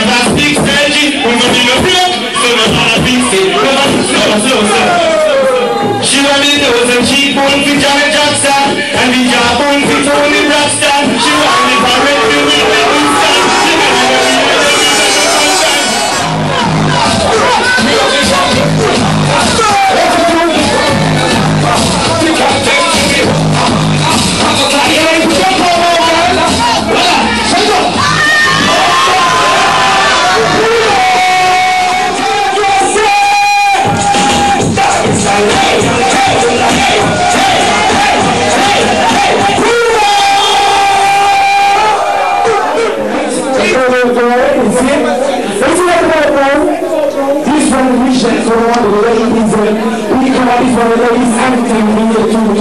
verse 6.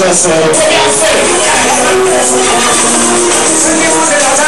placer.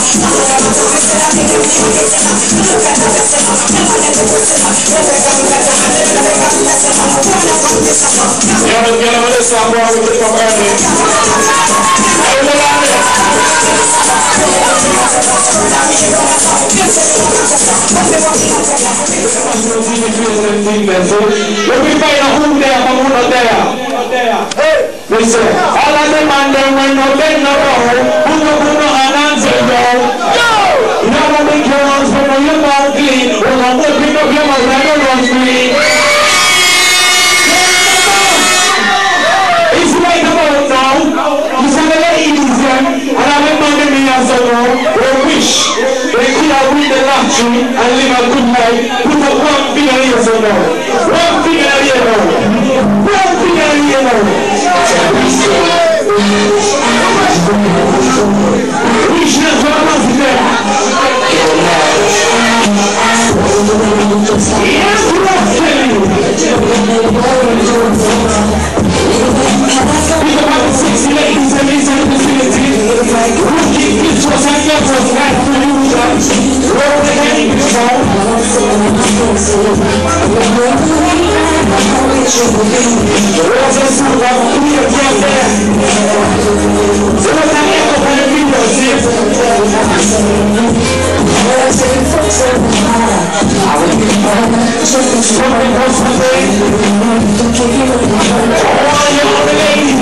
I'm to Listen, all of them and them when no bed no who no who no? salvation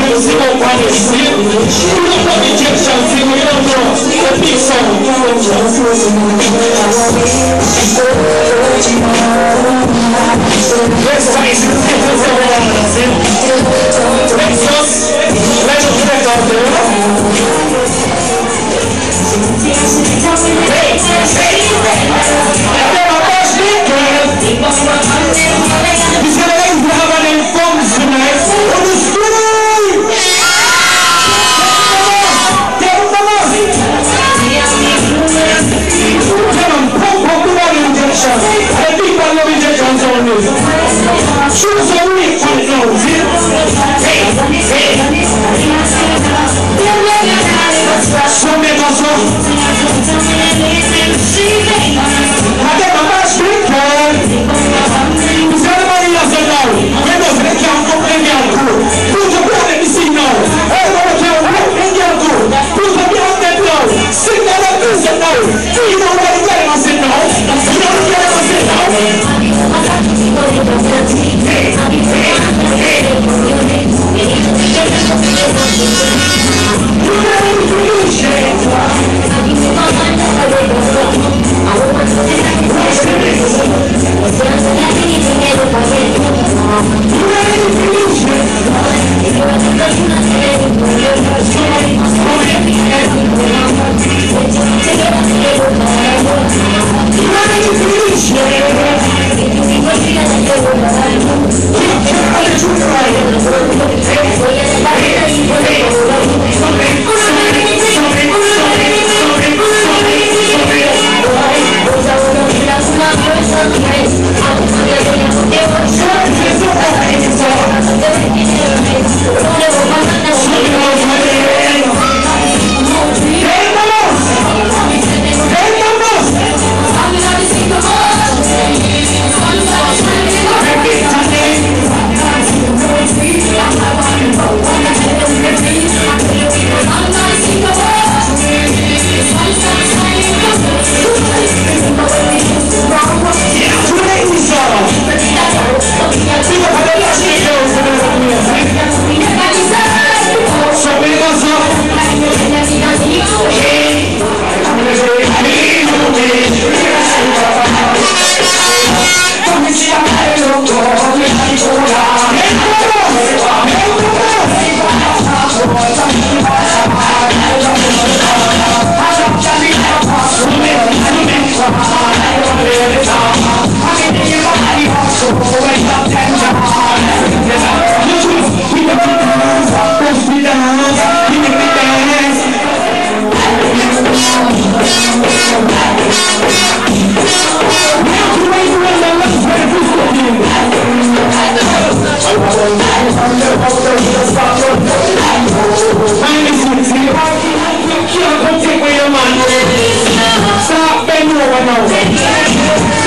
is Let's rise. Let's us, let us let. Hey, hey, hey. He's gonna end now. and thunder, poster, heels, doctor, and Mine you can't take away your man. Stop, now.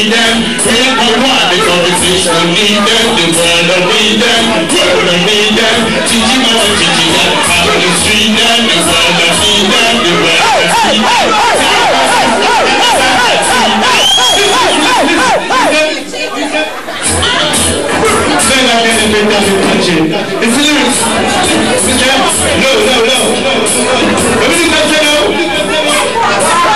Need them. Real power, the conversation don't need them, the world don't need them, world don't need them. Chichi man and chichi man, out on the street them, the world don't need them, the world don't need them. Then I get a bit down in country. It's the lyrics. No, no, no. Everything that's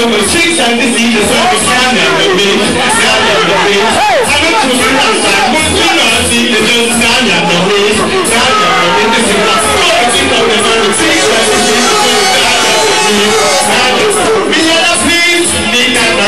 So and diseases, we can't the. I'm not so, the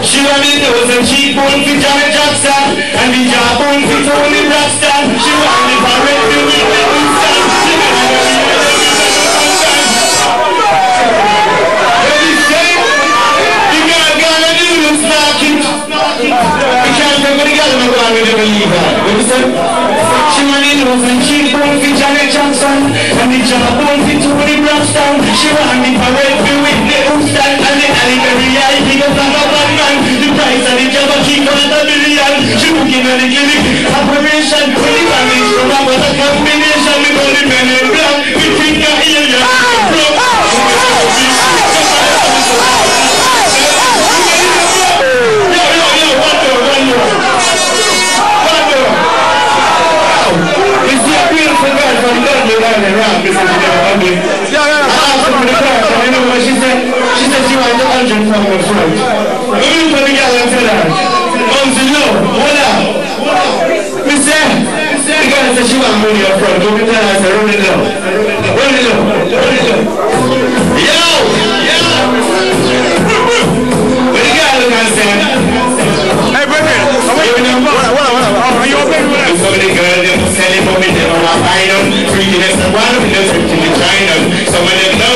Shiva made the was a she bone for Janet Jackson and the jab bone for Tony Braxton. Say? She me nose and cheekbone for Janet Jackson And the jawbone for Toni Braxton She want me parade win the Winston And the Halle I think like a bad man The price of the job keep on a million She looking at the clinic Operation When the a a combination call the men in black Dudley running around This is the ugly Yeah, yeah. I asked her for the car, and you know what she said? She said she wanted the hundred from her front. Let me put the girl and tell her. Mom said, no, hold up. Me say, the girl said she want money up front. Go tell her, I said, run it low. Run it low, run it low. Yo! Yo! But the girl look and say, Hey, brethren. what up, what up, what up? Are you okay with that? some of the girls them selling for me, they want to buy them. And one of the China. Some of them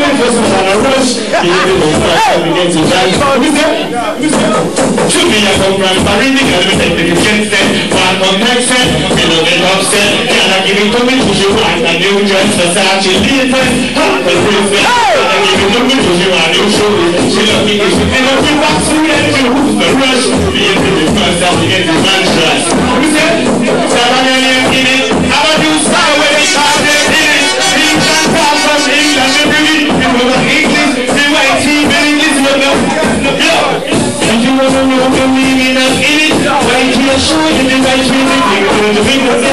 in first and a rush. Be a business first and begin to run shots. Who's that? Who's that? Should be a some grand parading, and we take the kids then. One more next set, we don't get upset. Can I give it to me? She want a new dress, Versace, latest. Ha, the princess. Can I give it to me? She want a new shoes. She love me, she end up in box food and shoes. The rush, be a business first and begin to run shots. Who's that? אני מבין,